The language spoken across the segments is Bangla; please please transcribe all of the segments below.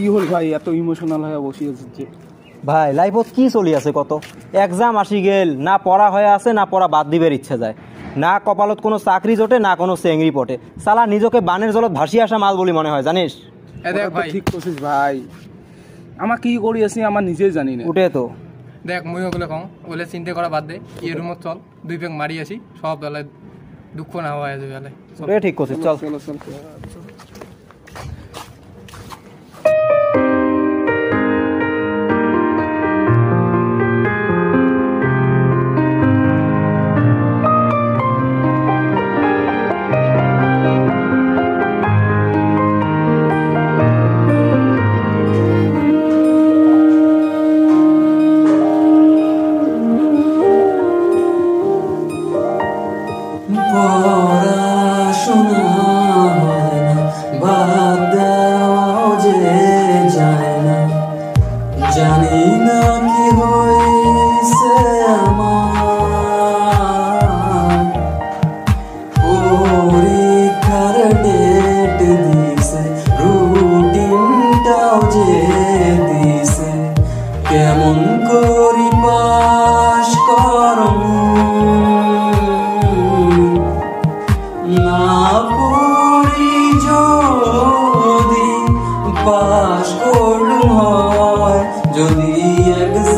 কি হল ভাই? এত ইমোশনাল হয়ে বসে আছিস যে। ভাই লাইফত কি চলি আছে কত? এক্সাম আসি গেল না পড়া হয়ে আছে না পড়া বাদ দিবের ইচ্ছা যায়। না কপালত কোনো চাকরি জোটে না কোনো চেংড়ি পটে। সালা নিজকে বানের জলত ভাসি আসা মাল বলি মনে হয় জানিস? এ দেখ ভাই। ঠিক করছিস ভাই। আমার কি করি আছি আমার নিজেই জানি না। উঠে তো। দেখ মই ওগুলো কওঁ ওগুলো চিন্তা করা বাদ দে। এই রুমত চল দুই পেক মারি আসি সব বেলায় দুঃখ না হওয়া যাবে বেলায়। ঠিক করছিস চল চলো চল।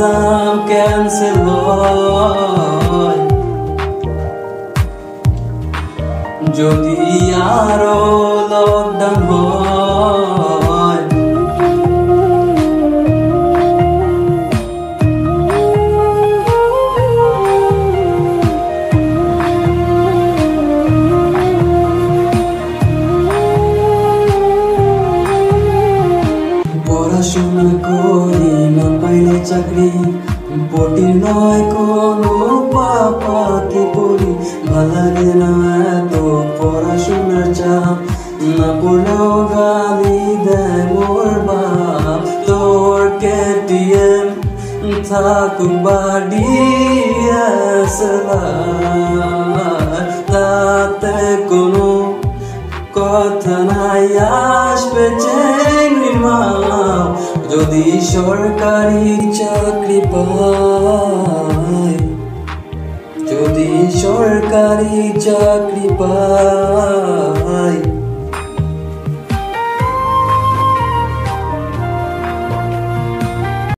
এক্সাম ক্যান্সেল হয় যদি আরও লকডাউন হয় পড়াশোনা করি না পাইলে চাকরি। পটির নয় কোনো পাপা কি করি ভালাগে না এত পড়াশোনার চাপ। না পড়লেও গালি দেয় মোর বাপ। তোর কেটিএম থাকুক বাড়ি তাতে কথা নাই আসবে চেংড়ি মাও যদি সরকারি চাকরি পায় যদি সরকারি চাকরি পায়